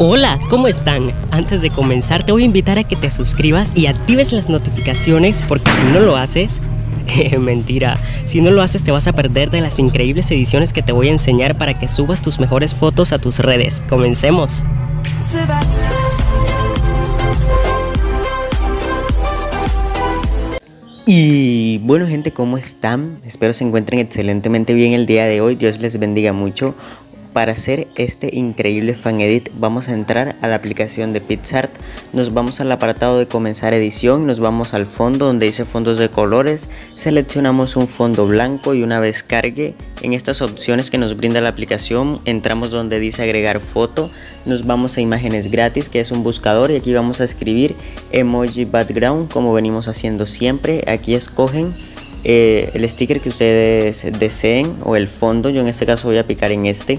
Hola, ¿cómo están? Antes de comenzar te voy a invitar a que te suscribas y actives las notificaciones porque si no lo haces, mentira, si no lo haces te vas a perder de las increíbles ediciones que te voy a enseñar para que subas tus mejores fotos a tus redes. Comencemos. Y bueno gente, ¿cómo están? Espero se encuentren excelentemente bien el día de hoy. Dios les bendiga mucho. Para hacer este increíble fan edit vamos a entrar a la aplicación de PixArt, nos vamos al apartado de comenzar edición, nos vamos al fondo donde dice fondos de colores, seleccionamos un fondo blanco y una vez cargue en estas opciones que nos brinda la aplicación entramos donde dice agregar foto, nos vamos a imágenes gratis que es un buscador y aquí vamos a escribir emoji background como venimos haciendo siempre, aquí escogen eh, el sticker que ustedes deseen o el fondo, yo en este caso voy a picar en este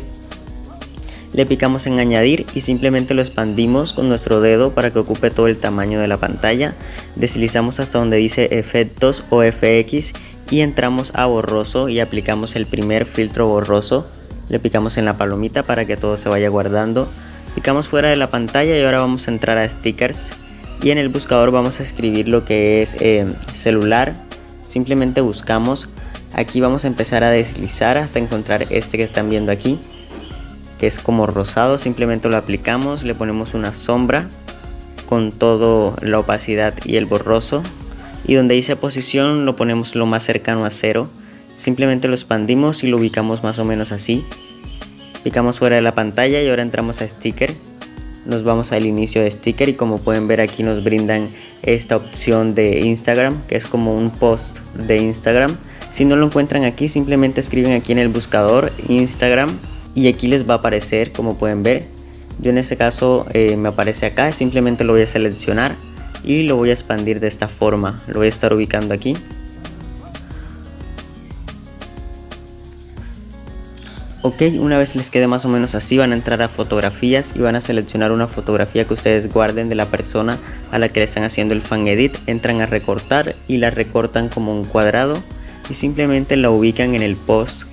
le picamos en añadir y simplemente lo expandimos con nuestro dedo para que ocupe todo el tamaño de la pantalla. Deslizamos hasta donde dice efectos o FX y entramos a borroso y aplicamos el primer filtro borroso. Le picamos en la palomita para que todo se vaya guardando. Picamos fuera de la pantalla y ahora vamos a entrar a stickers y en el buscador vamos a escribir lo que es eh, celular. Simplemente buscamos. Aquí vamos a empezar a deslizar hasta encontrar este que están viendo aquí que es como rosado, simplemente lo aplicamos, le ponemos una sombra con toda la opacidad y el borroso. Y donde dice posición lo ponemos lo más cercano a cero, simplemente lo expandimos y lo ubicamos más o menos así, picamos fuera de la pantalla y ahora entramos a sticker, nos vamos al inicio de sticker y como pueden ver aquí nos brindan esta opción de Instagram que es como un post de Instagram, si no lo encuentran aquí simplemente escriben aquí en el buscador Instagram y aquí les va a aparecer como pueden ver. Yo en este caso eh, me aparece acá simplemente lo voy a seleccionar y lo voy a expandir de esta forma. Lo voy a estar ubicando aquí. Ok, una vez les quede más o menos así, van a entrar a fotografías y van a seleccionar una fotografía que ustedes guarden de la persona a la que le están haciendo el fan edit. Entran a recortar y la recortan como un cuadrado y simplemente la ubican en el post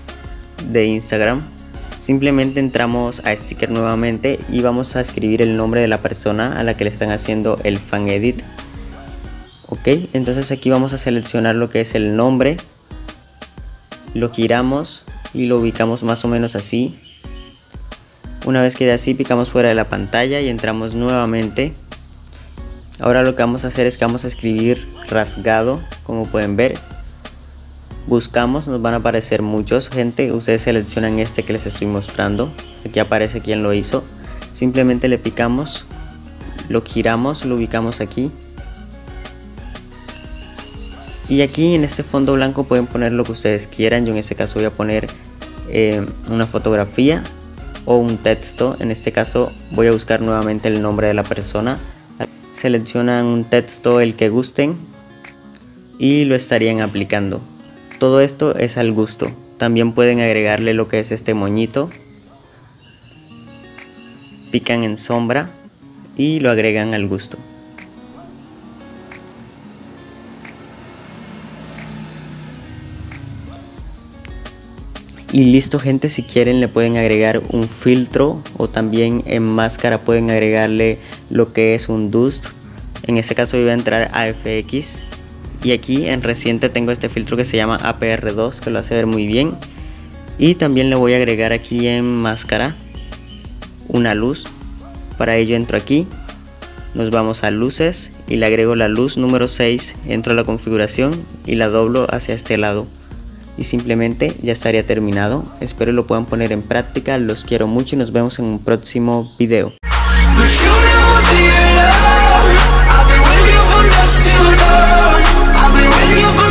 de Instagram Simplemente entramos a sticker nuevamente y vamos a escribir el nombre de la persona a la que le están haciendo el fan edit. Ok, entonces aquí vamos a seleccionar lo que es el nombre. Lo giramos y lo ubicamos más o menos así. Una vez quede así, picamos fuera de la pantalla y entramos nuevamente. Ahora lo que vamos a hacer es que vamos a escribir rasgado, como pueden ver buscamos nos van a aparecer muchos. Gente ustedes seleccionan este que les estoy mostrando. Aquí aparece quién lo hizo. Simplemente le picamos lo giramos lo ubicamos aquí. Y aquí en este fondo blanco pueden poner lo que ustedes quieran. Yo en este caso voy a poner eh, una fotografía o un texto. En este caso voy a buscar nuevamente el nombre de la persona. Seleccionan un texto el que gusten y lo estarían aplicando todo esto es al gusto. También pueden agregarle lo que es este moñito. Pican en sombra y lo agregan al gusto. Y listo gente, si quieren le pueden agregar un filtro o también en máscara pueden agregarle lo que es un dust. En este caso voy a entrar a FX y aquí en reciente tengo este filtro que se llama APR2 que lo hace ver muy bien. Y también le voy a agregar aquí en máscara una luz. Para ello entro aquí. Nos vamos a luces y le agrego la luz número 6 entro a la configuración y la doblo hacia este lado. Y simplemente ya estaría terminado. Espero lo puedan poner en práctica. Los quiero mucho y nos vemos en un próximo video been waiting for